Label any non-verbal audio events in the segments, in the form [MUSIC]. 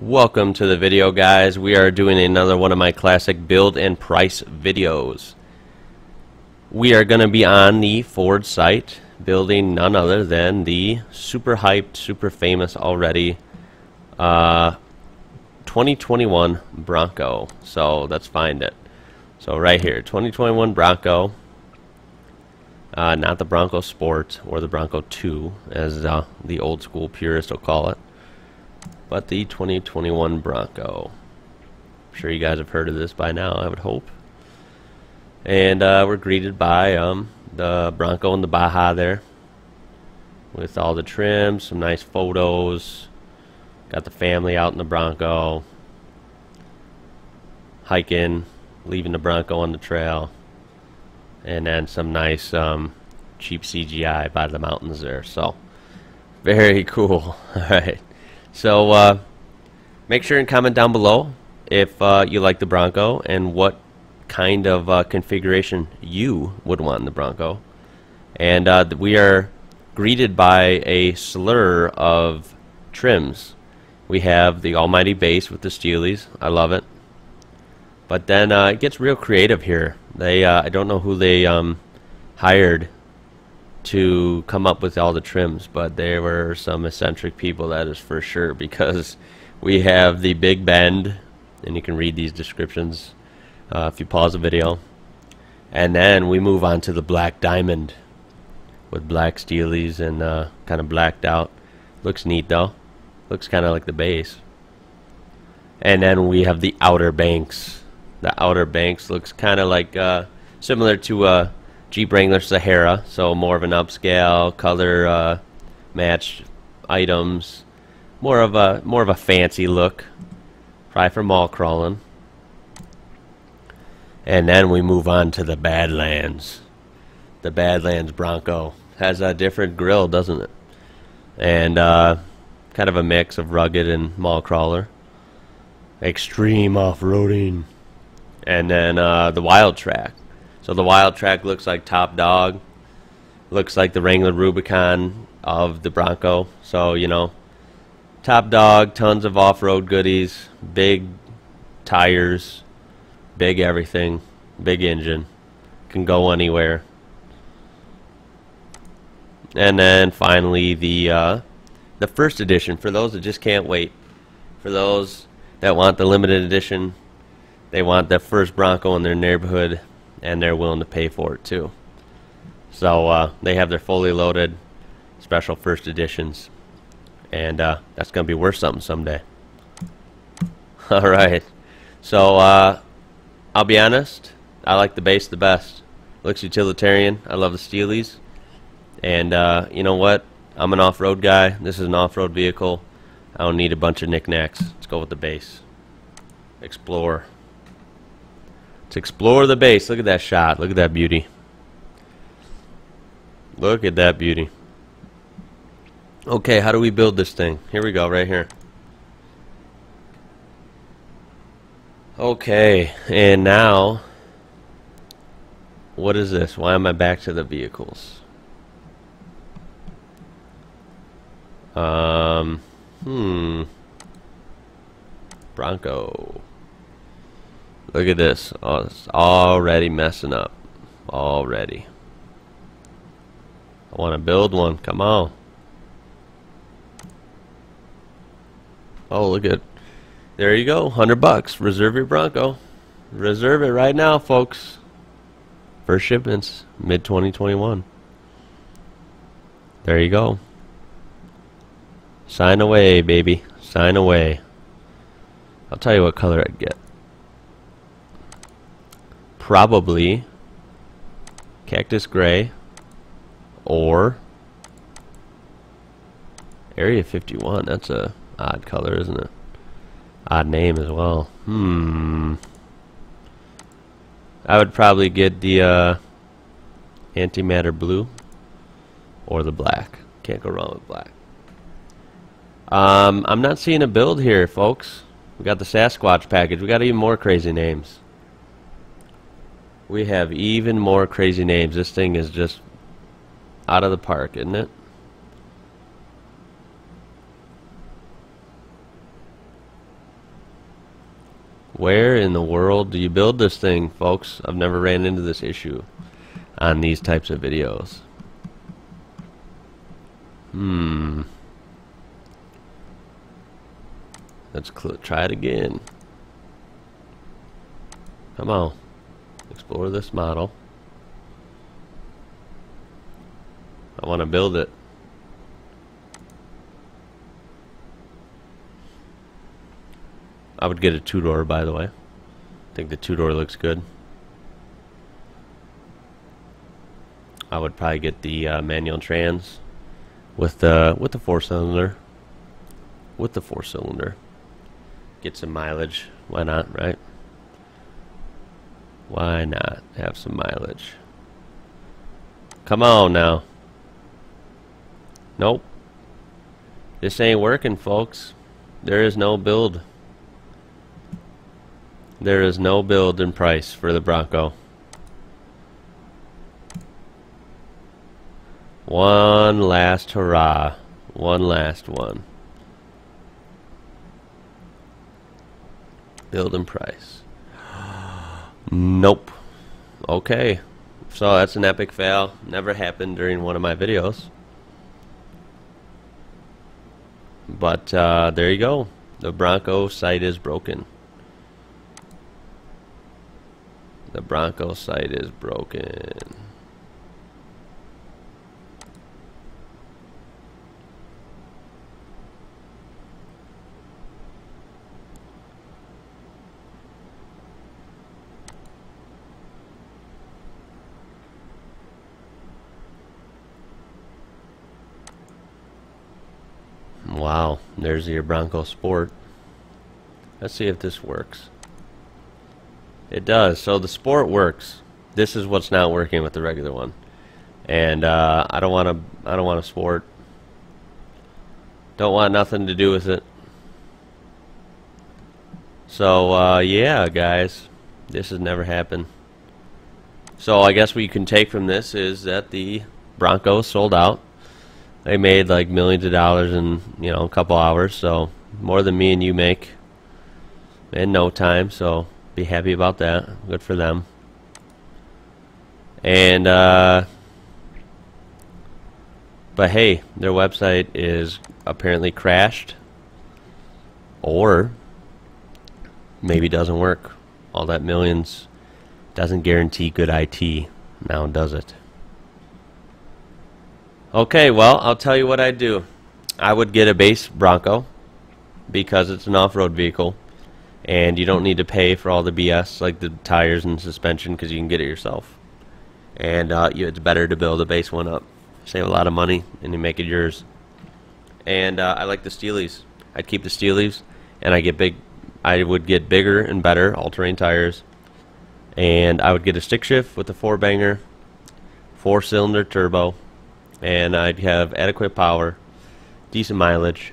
Welcome to the video guys. We are doing another one of my classic build and price videos. We are going to be on the Ford site building none other than the super hyped, super famous already uh, 2021 Bronco. So let's find it. So right here, 2021 Bronco. Uh, not the Bronco Sport or the Bronco 2 as uh, the old school purist will call it but the 2021 Bronco. I'm sure you guys have heard of this by now, I would hope. And uh, we're greeted by um, the Bronco and the Baja there with all the trims, some nice photos. Got the family out in the Bronco, hiking, leaving the Bronco on the trail, and then some nice um, cheap CGI by the mountains there. So, very [LAUGHS] cool. All right. So uh, make sure and comment down below if uh, you like the Bronco and what kind of uh, configuration you would want in the Bronco. And uh, we are greeted by a slur of trims. We have the almighty base with the Steelies. I love it. But then uh, it gets real creative here. They uh, I don't know who they um, hired to come up with all the trims, but there were some eccentric people, that is for sure, because we have the Big Bend, and you can read these descriptions uh, if you pause the video. And then we move on to the Black Diamond with black steelies and uh, kind of blacked out. Looks neat though. Looks kind of like the base. And then we have the Outer Banks. The Outer Banks looks kind of like uh, similar to uh, Jeep Wrangler Sahara, so more of an upscale, color uh, items, more of a more of a fancy look, probably for mall crawling. And then we move on to the Badlands. The Badlands Bronco has a different grill, doesn't it? And uh, kind of a mix of rugged and mall crawler. Extreme off-roading. And then uh, the Wildtrak. So the Wildtrak looks like top dog. Looks like the Wrangler Rubicon of the Bronco. So, you know, top dog, tons of off-road goodies, big tires, big everything, big engine. Can go anywhere. And then finally the uh, the first edition for those that just can't wait. For those that want the limited edition, they want the first Bronco in their neighborhood and they're willing to pay for it too. So uh, they have their fully loaded special first editions, and uh, that's going to be worth something someday. [LAUGHS] All right, so uh, I'll be honest, I like the base the best. Looks utilitarian. I love the Steelies, and uh, you know what? I'm an off-road guy. This is an off-road vehicle. I don't need a bunch of knickknacks. Let's go with the base. Explore. Explore the base. Look at that shot. Look at that beauty. Look at that beauty. Okay, how do we build this thing? Here we go, right here. Okay, and now, what is this? Why am I back to the vehicles? Um, hmm. Bronco. Look at this. Oh, it's already messing up. Already. I want to build one. Come on. Oh, look at There you go. 100 bucks. Reserve your Bronco. Reserve it right now, folks. First shipments, mid-2021. There you go. Sign away, baby. Sign away. I'll tell you what color I'd get probably Cactus Gray or Area 51. That's a odd color, isn't it? Odd name as well. Hmm. I would probably get the uh, antimatter blue or the black. Can't go wrong with black. Um, I'm not seeing a build here, folks. We got the Sasquatch package. We got even more crazy names. We have even more crazy names. This thing is just out of the park, isn't it? Where in the world do you build this thing, folks? I've never ran into this issue on these types of videos. Hmm. Let's try it again. Come on. Explore this model. I want to build it. I would get a two-door, by the way. I think the two-door looks good. I would probably get the uh, manual trans with the with the four-cylinder. With the four-cylinder, get some mileage. Why not, right? Why not have some mileage? Come on now. Nope. This ain't working, folks. There is no build. There is no build in price for the Bronco. One last hurrah. One last one. Build and price. Nope. Okay. So that's an epic fail. Never happened during one of my videos. But uh, there you go. The Bronco site is broken. The Bronco site is broken. There's your Bronco Sport. Let's see if this works. It does. So the Sport works. This is what's not working with the regular one. And uh, I don't want to. I don't want a Sport. Don't want nothing to do with it. So uh, yeah, guys, this has never happened. So I guess what you can take from this is that the Broncos sold out they made like millions of dollars in you know a couple hours so more than me and you make in no time so be happy about that. Good for them. And uh, but hey their website is apparently crashed or maybe doesn't work. All that millions doesn't guarantee good IT now does it Okay, well, I'll tell you what I'd do. I would get a base Bronco because it's an off-road vehicle and you don't need to pay for all the BS like the tires and suspension because you can get it yourself. And uh, you, it's better to build a base one up. Save a lot of money and you make it yours. And uh, I like the Steelies. I'd keep the Steelies and I get big. I would get bigger and better all-terrain tires. And I would get a stick shift with a four-banger, four-cylinder turbo and I'd have adequate power, decent mileage,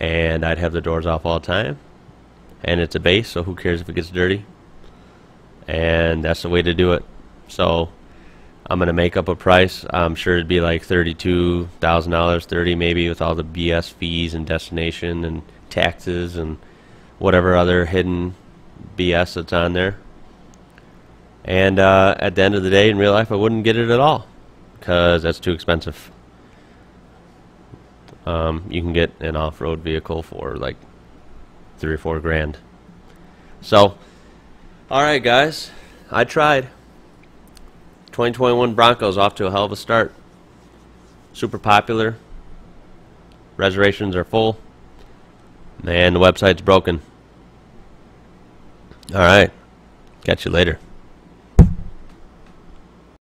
and I'd have the doors off all the time. And it's a base, so who cares if it gets dirty? And that's the way to do it. So I'm gonna make up a price. I'm sure it'd be like thirty-two thousand dollars, thirty maybe, with all the BS fees and destination and taxes and whatever other hidden BS that's on there. And uh, at the end of the day, in real life, I wouldn't get it at all because that's too expensive. Um, you can get an off-road vehicle for like three or four grand. So, alright guys, I tried. 2021 Broncos off to a hell of a start. Super popular. Reservations are full. Man, the website's broken. Alright. Catch you later.